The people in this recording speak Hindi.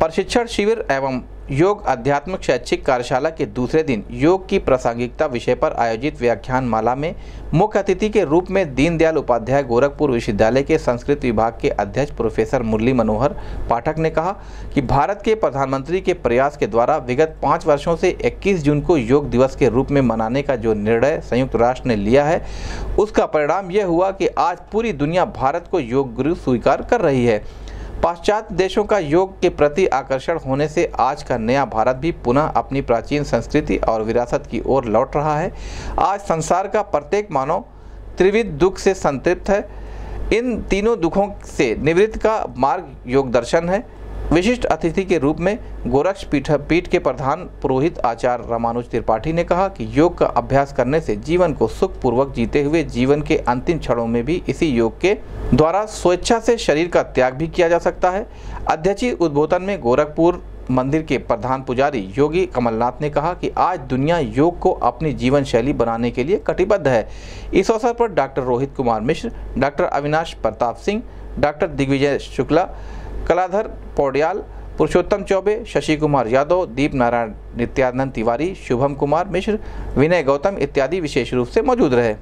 प्रशिक्षण शिविर एवं योग आध्यात्मिक शैक्षिक कार्यशाला के दूसरे दिन योग की प्रासंगिकता विषय पर आयोजित व्याख्यान माला में मुख्य अतिथि के रूप में दीनदयाल उपाध्याय गोरखपुर विश्वविद्यालय के संस्कृत विभाग के अध्यक्ष प्रोफेसर मुरली मनोहर पाठक ने कहा कि भारत के प्रधानमंत्री के प्रयास के द्वारा विगत पाँच वर्षों से 21 जून को योग दिवस के रूप में मनाने का जो निर्णय संयुक्त राष्ट्र ने लिया है, उसका परिणाम यह हुआ कि आज पूरी दुनिया भारत को योग गुरु स्वीकार कर रही है। पाश्चात्य देशों का योग के प्रति आकर्षण होने से आज का नया भारत भी पुनः अपनी प्राचीन संस्कृति और विरासत की ओर लौट रहा है। आज संसार का प्रत्येक मानव त्रिविध दुख से संतृप्त है। इन तीनों दुखों से निवृत्त का मार्ग योग दर्शन है। विशिष्ट अतिथि के रूप में गोरक्ष पीठ के प्रधान पुरोहित आचार्य रामानुज त्रिपाठी ने कहा कि योग का अभ्यास करने से जीवन को सुखपूर्वक जीते हुए जीवन के अंतिम क्षणों में भी इसी योग के द्वारा स्वेच्छा से शरीर का त्याग भी किया जा सकता है। अध्यक्षीय उद्बोधन में गोरखपुर मंदिर के प्रधान पुजारी योगी कमलनाथ ने कहा कि आज दुनिया योग को अपनी जीवन शैली बनाने के लिए कटिबद्ध है। इस अवसर पर doctor Rohit Kumar Mishra, doctor Avinash Pratap Singh, doctor Digvijay Shukla Kaladhar, Paudiyal, Purushottam Chaube, Shashi Kumar Yadav, Deep Narayan Nityanand Tiwari, Shubham Kumar Mishra, Vinay Gautam इत्यादि विशेष रूप से मौजूद रहे।